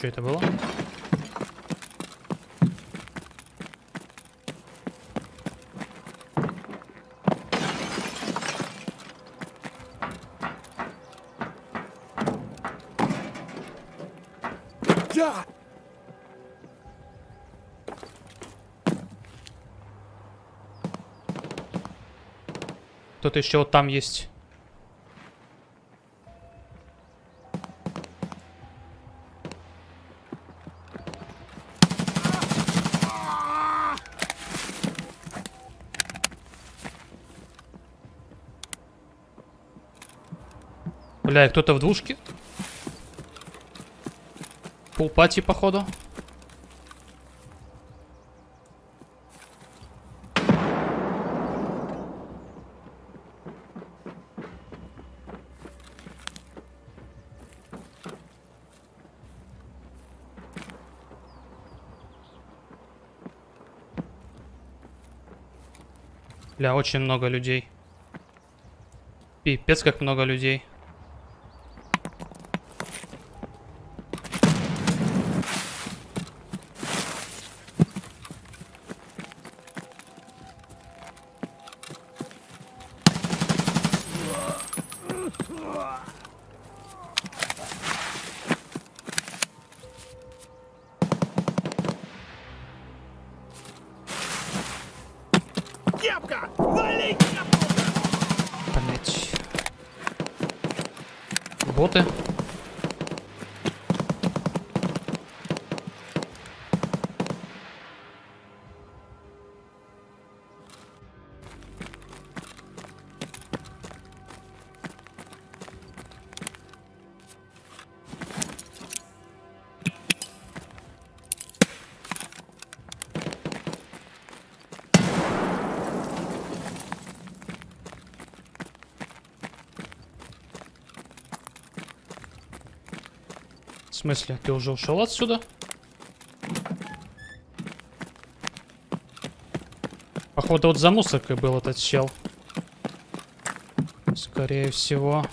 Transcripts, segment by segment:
Что это было? Да! Кто-то еще вот там есть. Бля, кто-то в двушке. Пулпати, походу. Бля, очень много людей. Пипец, как много людей. Кепка! Вали кепку! Блять. Боты. Смысле, ты уже ушел отсюда? Походу вот за мусоркой был этот чел. Скорее всего.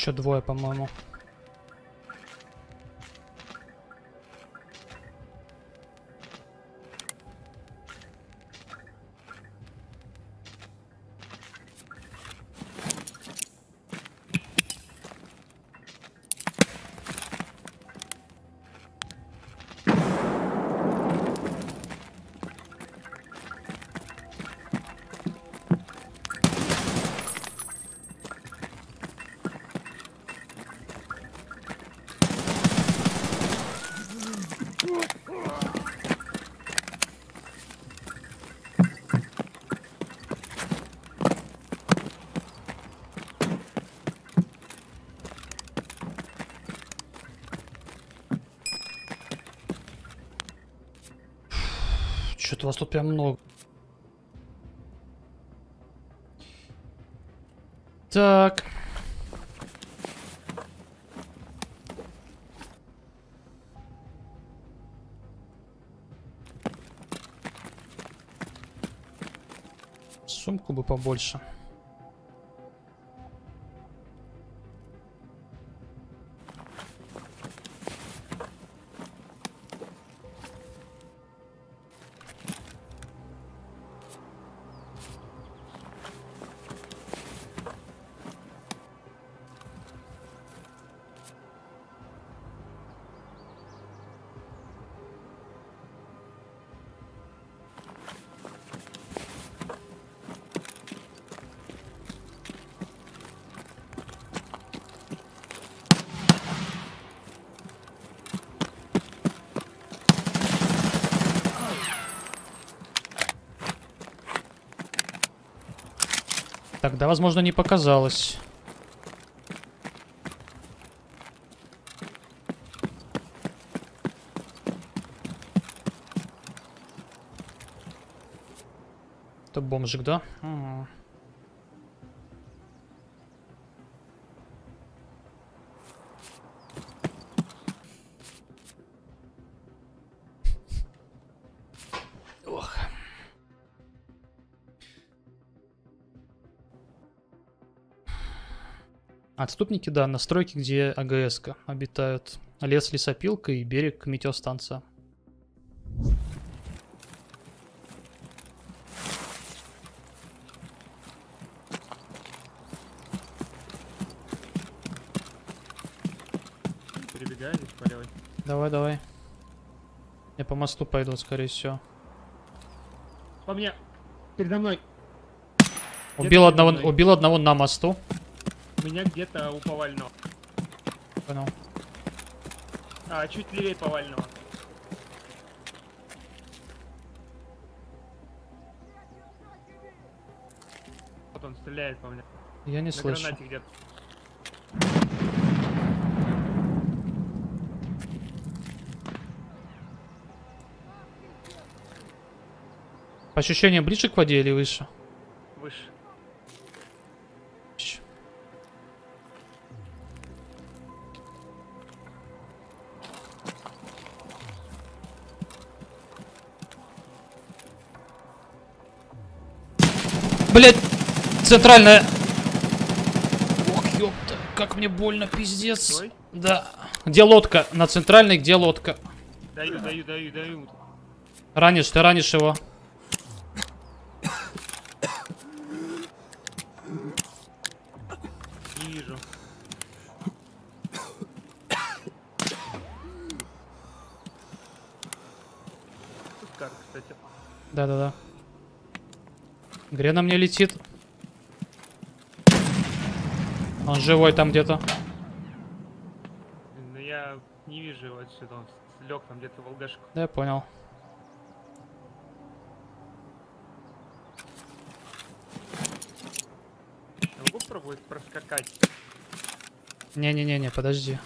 Еще двое, по-моему. Что-то вас тут прям много. Так. Сумку бы побольше. Тогда, возможно, не показалось. Это бомжик, да? Ага. Отступники, да, настройки, где АГС обитают. Лес, лесопилка и берег метеостанция. Перебегаю здесь по левой. Давай, давай. Я по мосту пойду, скорее всего. По мне. Передо мной. Убил одного, убил одного на мосту. У меня где-то у повального. Понял. А, чуть левее повального. Вот он стреляет по мне. Я не На слышу. гранате где-то. По ощущениям ближе к воде или? Выше. Блять, центральная. Ох, ёпта, как мне больно, пиздец. Твой? Да. Где лодка? На центральной, где лодка? Даю, даю, даю, даю. Ранишь, ты ранишь его. Не вижу. Тут карта, кстати. Да-да-да. Грена мне летит. Он живой там где-то. Ну я не вижу его отсюда. Он лег там где-то в алгашку. Да, я понял. Я могу пробовать проскакать? Не-не-не-не, подожди.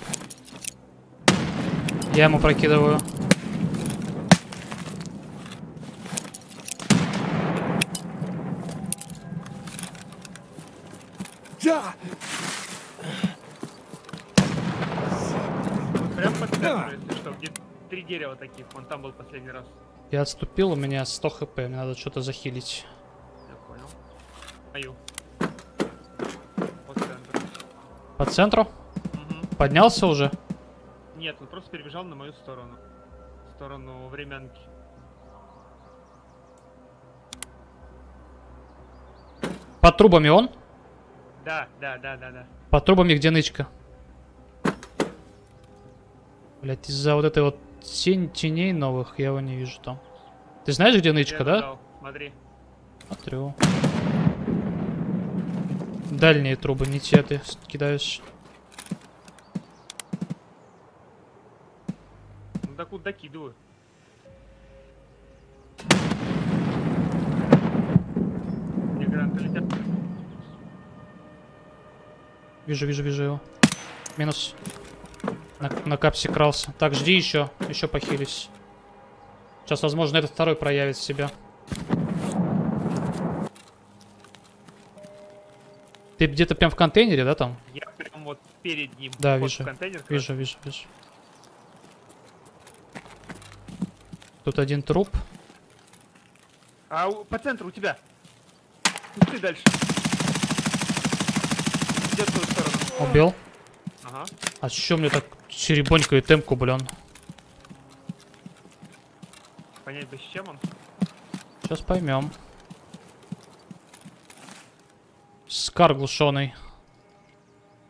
Я ему прокидываю. Да! Вот прям под центром, если что. Где три дерева таких. Вон там был последний раз. Я отступил, у меня 100 хп, мне надо что-то захилить. Я понял. Мою. По центру. По центру? Мгм. Поднялся уже? Нет, он просто перебежал на мою сторону. В сторону временки. Под трубами он? Да, да, да, да, да. Под трубами где нычка? Блять, из-за вот этой вот тень, теней новых я его не вижу там. Ты знаешь, где Я нычка, ему да? дал. Смотри. Смотрю. Дальние трубы, не те ты кидаешь. Ну так вот докидываю. Мне гранаты летят. Вижу, вижу, вижу его. Минус. На, на капсе крался. Так, жди еще. Еще похились. Сейчас, возможно, этот второй проявит себя. Ты где-то прям в контейнере, да, там? Я прям вот перед ним. Да, вижу. контейнер. как Вижу, вижу, вижу. Тут один труп. А у- по центру у тебя. Пусти дальше. В твою сторону. Убил. Ага. А чё мне так черебонькает темку, блин? Понять бы с чем он. Сейчас поймем. Скар глушеный.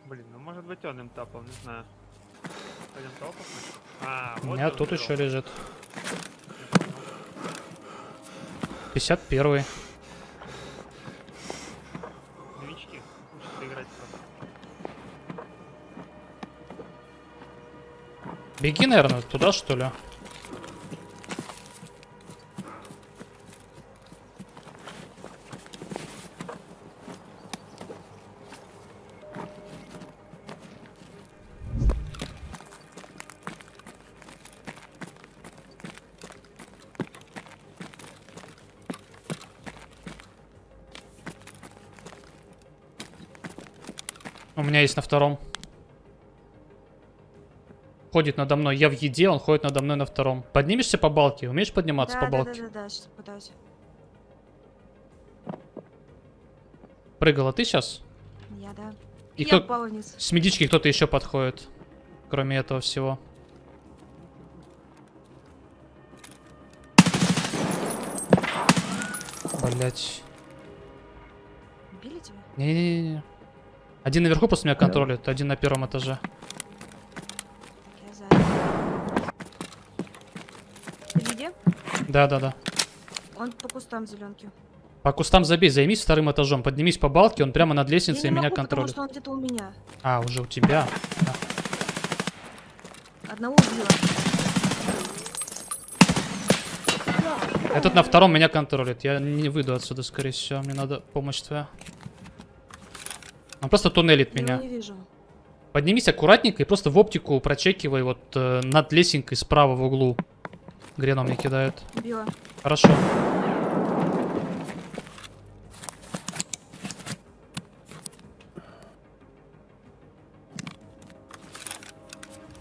Блин, ну может быть он им тапал, не знаю. Пойдем посмотрим. А, У вот меня он тут лежал. еще лежит. 51 Новички. Беги, наверное, туда, что ли? У меня есть на втором. Ходит надо мной. Я в еде, он ходит надо мной на втором. Поднимешься по балке? Умеешь подниматься Да, по да, балке? да, да, да, сейчас пытаюсь. Прыгала ты сейчас? Я, да. И я кто... упала вниз. С медички кто-то еще подходит. Кроме этого всего. Блять. Убили тебя? Не-не-не. Один наверху после меня контролит, один на первом этаже. Я за. Ты где? Да-да-да. Он по кустам зеленки. По кустам забей, займись вторым этажом. Поднимись по балке, он прямо над лестницей я не меня могу, потому контролит. что он где-то у меня. А, уже у тебя. Одного убила. Этот на втором меня контролит. Я не выйду отсюда, скорее всего. Мне надо помощь твоя. Он просто туннелит Я меня. не вижу. Поднимись аккуратненько и просто в оптику прочекивай вот э, над лесенкой справа в углу. Грен он мне кидает. Убила. Хорошо.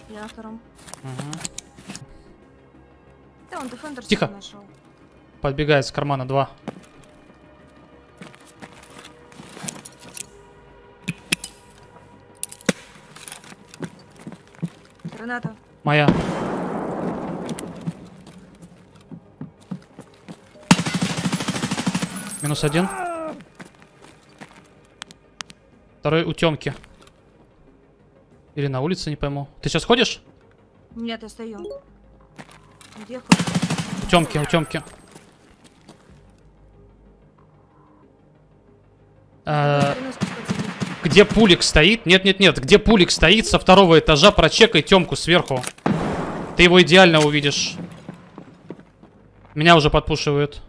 Я втором. Мгм. Да, он Defender Тихо. нашел. Подбегает с кармана 2. Граната. Моя. Минус один. Второй у Тёмки. Или на улице, не пойму. Ты сейчас ходишь? Нет, я стою. Где ходишь? У Тёмки, у Тёмки. Подзади. Где пулик стоит? Нет, нет, нет. Где пулик стоит со второго этажа, прочекай Тёмку сверху. Ты его идеально увидишь. Меня уже подпушивают.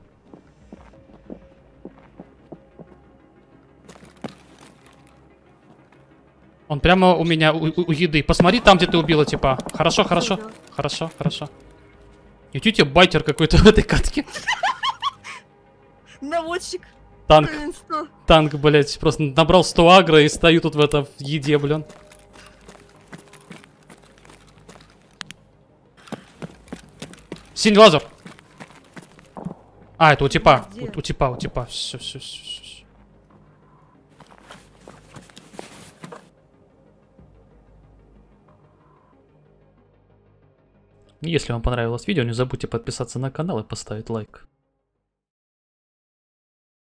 Он прямо у меня у, у- еды. Посмотри там, где ты убила, типа. Хорошо, хорошо. Хорошо, хорошо. И у тебя байтер какой-то в этой катке. Наводчик. Танк, танк, блять. Просто набрал 100 агро и стою тут в это в еде, блин. Синий лазер. А, это у типа. У, у типа, у типа. Все, все, все. Если вам понравилось видео, не забудьте подписаться на канал и поставить лайк.